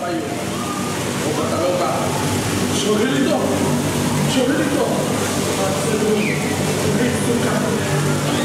mayo. Opa, tá opa. Chorrito. Chorrito. Chorrito. Chorrito. Chorrito. Chorrito.